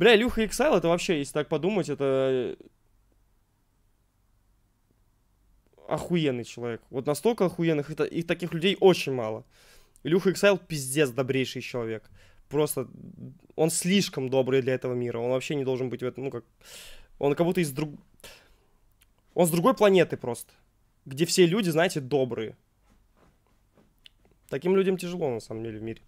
Бля, Илюха Иксайл, это вообще, если так подумать, это э, охуенный человек. Вот настолько охуенных, это, и таких людей очень мало. Илюха Иксайл пиздец добрейший человек. Просто он слишком добрый для этого мира. Он вообще не должен быть в этом, ну как... Он как будто из друг... Он с другой планеты просто. Где все люди, знаете, добрые. Таким людям тяжело, на самом деле, в мире.